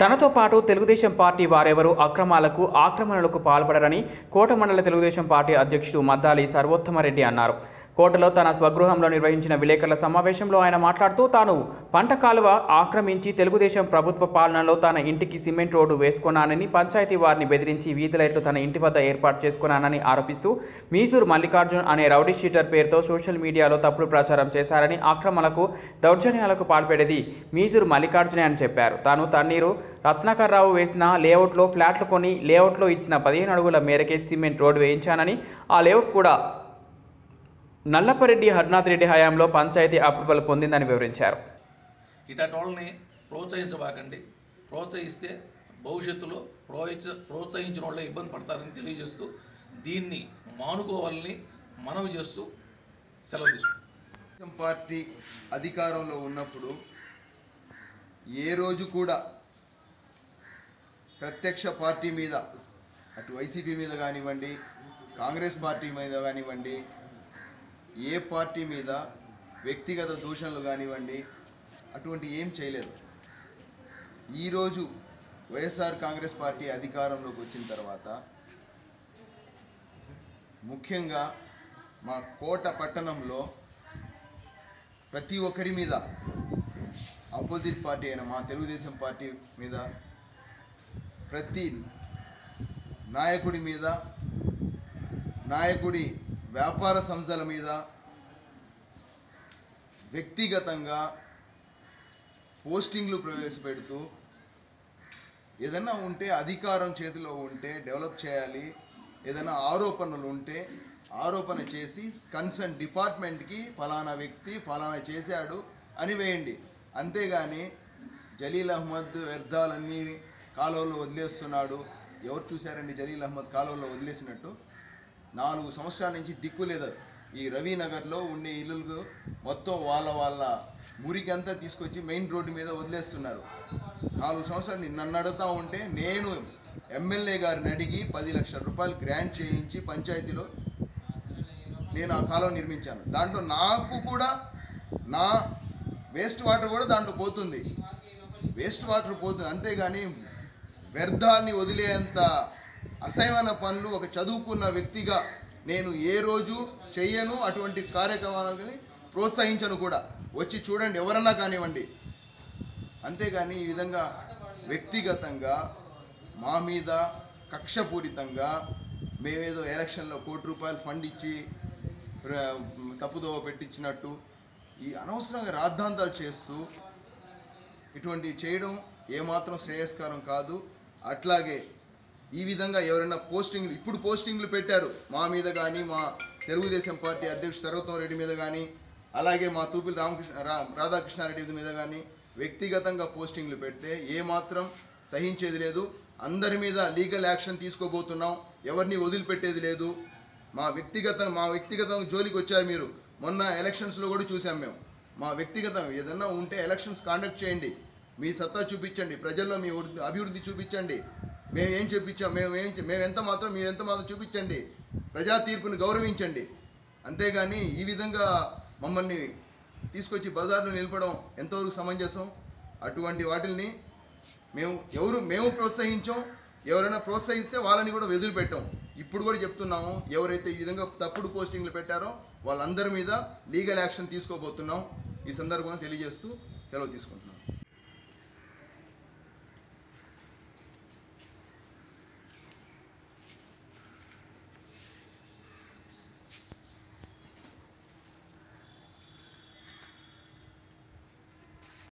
తనతో పాటు తెలుగుదేశం పార్టీ వారెవరూ అక్రమాలకు ఆక్రమణలకు పాల్పడరని కోట మండల తెలుగుదేశం పార్టీ అధ్యక్షుడు మద్దాలి సర్వోత్తమరెడ్డి అన్నారు. కోటలో తన స్వగృహంలో నిర్వహించిన విలేకరుల సమావేశంలో ఆయన మాట్లాడుతూ తాను పంట కాలువ ఆక్రమించి తెలుగుదేశం ప్రభుత్వ పాలనలో తన ఇంటికి సిమెంట్ రోడ్డు వేసుకున్నానని పంచాయతీ వారిని బెదిరించి వీధి లైట్లు తన ఇంటి వద్ద ఏర్పాటు చేసుకున్నానని ఆరోపిస్తూ మీసూర్ మల్లికార్జున్ అనే రౌడీ షీటర్ పేరుతో సోషల్ మీడియాలో తప్పుడు ప్రచారం చేశారని ఆక్రమణలకు దౌర్జన్యాలకు పాల్పడేది మీజూరు మల్లికార్జునే అని చెప్పారు. తాను తన్నీరు రత్నాకర్ రావు వేసిన లేఅవుట్లో ఫ్లాట్లు కొని లేఅవుట్లో ఇచ్చిన పదిహేను అడుగుల మేరకే సిమెంట్ రోడ్డు వేయించానని ఆ లేఅవుట్ కూడా నల్లపరెడ్డి హర్నాథ్ రెడ్డి హయాంలో పంచాయతీ అప్రూవల్ పొందిందని వివరించారు. ఇట్లాంటి వాళ్ళని ప్రోత్సహించబాకండి. ప్రోత్సహిస్తే భవిష్యత్తులో ప్రోత్స ప్రోత్సహించిన వాళ్ళే ఇబ్బంది పడతారని తెలియజేస్తూ దీన్ని మానుకోవాలని మనవి చేస్తూ సెలవు తీసుకుంటాం పార్టీ అధికారంలో ఉన్నప్పుడు ఏ రోజు కూడా ప్రత్యక్ష పార్టీ మీద అటు వైసీపీ మీద కానివ్వండి కాంగ్రెస్ పార్టీ మీద కానివ్వండి ఏ పార్టీ మీద వ్యక్తిగత దూషణలు కానివ్వండి అటువంటి ఏం చేయలేదు. ఈరోజు వైఎస్ఆర్ కాంగ్రెస్ పార్టీ అధికారంలోకి వచ్చిన తర్వాత ముఖ్యంగా మా కోట పట్టణంలో ప్రతి ఒక్కరి మీద ఆపోజిట్ పార్టీ అయిన మా తెలుగుదేశం పార్టీ మీద ప్రతి నాయకుడి మీద నాయకుడి వ్యాపార సంస్థల మీద వ్యక్తిగతంగా పోస్టింగ్లు ప్రవేశపెడుతూ ఏదైనా ఉంటే అధికారం చేతిలో ఉంటే డెవలప్ చేయాలి. ఏదైనా ఆరోపణలు ఉంటే ఆరోపణ చేసి కన్సర్న్ డిపార్ట్మెంట్కి ఫలానా వ్యక్తి ఫలానా చేశాడు అని వేయండి. అంతేగాని జలీల్ అహ్మద్ వ్యర్థాలన్నీ కాలువలో వదిలేస్తున్నాడు. ఎవరు చూశారండి జలీల్ అహ్మద్ కాలువలో వదిలేసినట్టు? నాలుగు సంవత్సరాల నుంచి దిక్కు లేదు. ఈ రవీనగర్లో ఉండే ఇల్లులు మొత్తం వాళ్ళ వాళ్ళ మురికంతా తీసుకొచ్చి మెయిన్ రోడ్డు మీద వదిలేస్తున్నారు. నాలుగు సంవత్సరాలు నన్ను అడుగుతా ఉంటే నేను ఎమ్మెల్యే గారిని అడిగి పది లక్షల రూపాయలు గ్రాంట్ చేయించి పంచాయతీలో నేను ఆ కాలువ నిర్మించాను. దాంట్లో నాకు కూడా నా వేస్ట్ వాటర్ కూడా దాంట్లో పోతుంది. వేస్ట్ వాటర్ పోతుంది. అంతేగాని వ్యర్థాన్ని వదిలేంత అసహ్యమైన పనులు ఒక చదువుకున్న వ్యక్తిగా నేను ఏ రోజు చెయ్యను అటువంటి కార్యక్రమాలని ప్రోత్సహించను కూడా. వచ్చి చూడండి ఎవరన్నా కానివ్వండి. అంతేగాని ఈ విధంగా వ్యక్తిగతంగా మా మీద కక్షపూరితంగా మేమేదో ఎలక్షన్లో కోటి రూపాయలు ఫండ్ ఇచ్చి తప్పుదోవ పెట్టించినట్టు ఈ అనవసరంగా రాద్ధాంతాలు చేస్తూ ఇటువంటివి చేయడం ఏమాత్రం శ్రేయస్కరం కాదు. అట్లాగే ఈ విధంగా ఎవరైనా పోస్టింగ్లు ఇప్పుడు పోస్టింగ్లు పెట్టారు. మా మీద కానీ మా తెలుగుదేశం పార్టీ అధ్యక్షుడు సర్వోత్తమ రెడ్డి మీద కానీ అలాగే మా తూపిల రామకృష్ణ రాధాకృష్ణారెడ్డి మీద కానీ వ్యక్తిగతంగా పోస్టింగ్లు పెడితే ఏమాత్రం సహించేది లేదు. అందరి మీద లీగల్ యాక్షన్ తీసుకోబోతున్నాం. ఎవరిని వదిలిపెట్టేది లేదు. మా వ్యక్తిగత మా వ్యక్తిగతం జోలికి వచ్చారు మీరు. మొన్న ఎలక్షన్స్లో కూడా చూసాం మేము. మా వ్యక్తిగతం ఏదన్నా ఉంటే ఎలక్షన్స్ కాండక్ట్ చేయండి. మీ సత్తా చూపించండి. ప్రజల్లో మీ అభివృద్ధి చూపించండి. మేము ఏం చూపించాం? మేము ఏం మేము ఎంత మాత్రం మీరు ఎంత మాత్రం చూపించండి. ప్రజా తీర్పుని గౌరవించండి. అంతేగాని ఈ విధంగా మమ్మల్ని తీసుకొచ్చి బజార్లో నిలపడం ఎంతవరకు సమంజసం? అటువంటి వాటిల్ని మేము ఎవరు మేము ప్రోత్సహించాం. ఎవరైనా ప్రోత్సహిస్తే వాళ్ళని కూడా వదిలిపెట్టాం. ఇప్పుడు కూడా చెప్తున్నాము ఎవరైతే ఈ విధంగా తప్పుడు పోస్టింగ్లు పెట్టారో వాళ్ళందరి మీద లీగల్ యాక్షన్ తీసుకోబోతున్నాం. ఈ సందర్భంగా తెలియజేస్తూ సెలవు తీసుకుంటున్నాం.